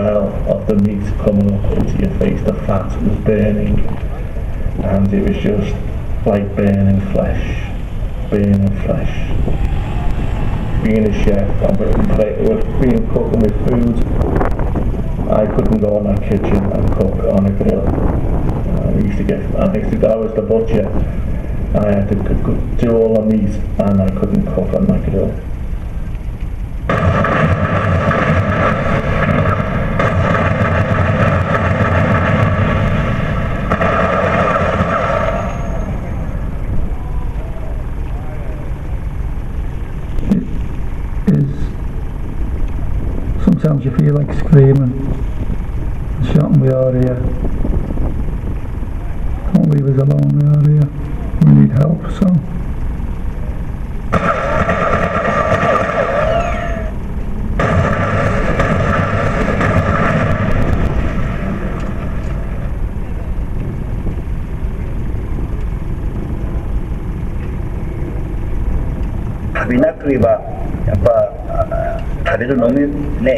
smell of the meat coming up into your face. The fat was burning, and it was just like burning flesh, burning flesh. Being a chef, and being cooking with food, I couldn't go in that kitchen and cook on a grill. Uh, I used to get, I used to, I was the butcher, I had to do all the meat, and I couldn't cook on that grill. sometimes you feel like screaming. There's something we are here. Don't leave us alone, we are here. We need help, so. Habinat riba apa Tá vendo o nome, né?